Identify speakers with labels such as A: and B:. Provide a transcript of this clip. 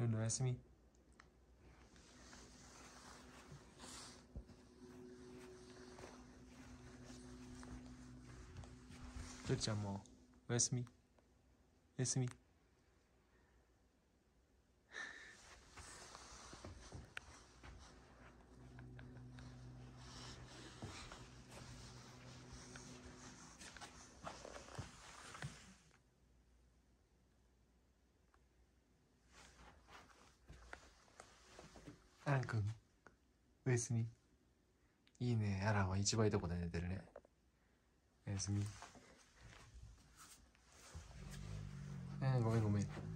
A: ルルおやすみルルちゃんもおやすみおやすみ あんくん、おやすみ。いいね、アランは一番いいとこで寝てるね。おやすみ。あごめんごめん。